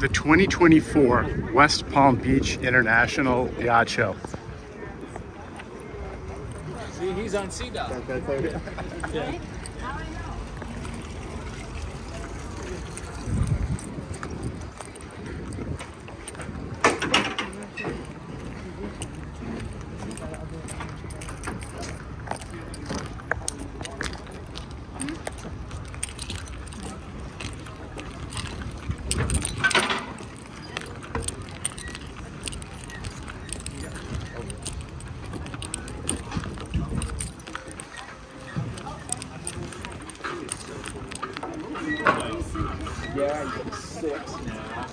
the 2024 West Palm Beach International Yacht Show. See, he's on CDOT. Yeah. Yeah, you got six now.